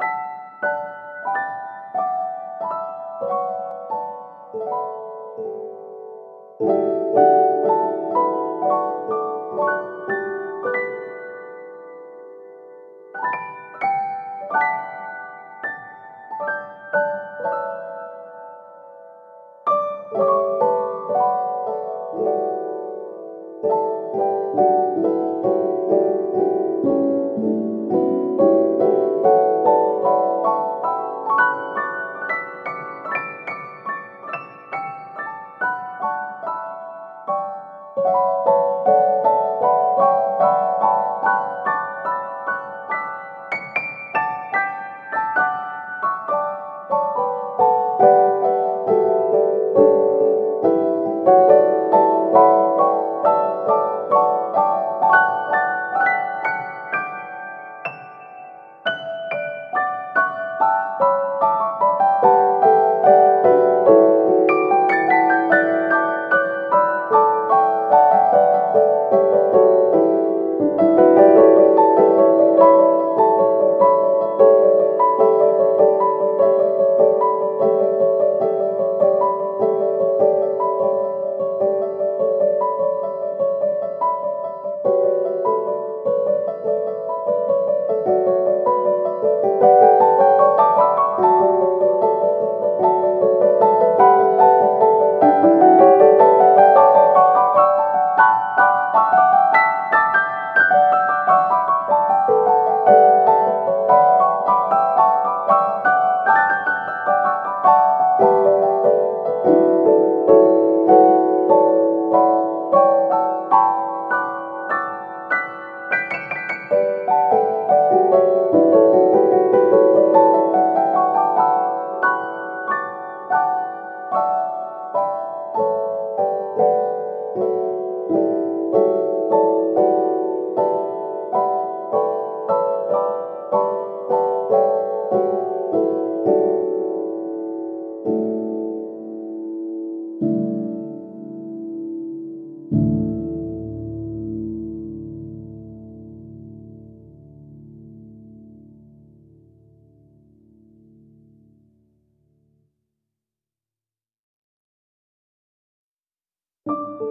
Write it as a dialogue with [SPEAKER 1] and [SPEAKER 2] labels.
[SPEAKER 1] you you. thank you.